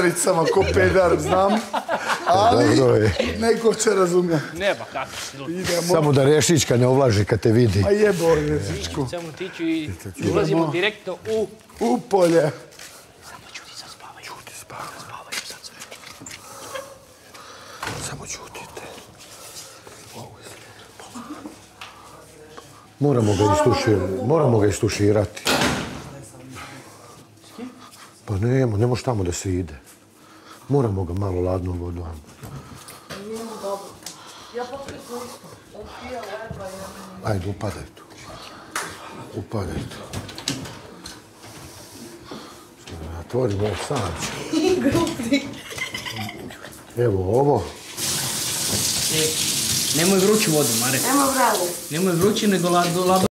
Udaricama ko pedar, znam. Ali neko će razumjeti. Ne, ba kako. Samo da Rešićka ne ovlaži kad te vidi. A jebo je Zičku. Samo tiću i ulazimo direktno u... U polje. Samo čuti, sad spavaj. Čuti, spavaj. Spavaj, sad sve. Samo čutite. Moramo ga istuširati. Moramo ga istuširati. Pa nema, ne može tamo da se ide. Moramo ga malo ladnom vodom. Ajde, upadaj tu. Upadaj tu. Otvorimo ovo sam. Evo ovo. E, nemoj vruću vodu, Mare. Nemo bravo. Nemoj vruću, nego lado.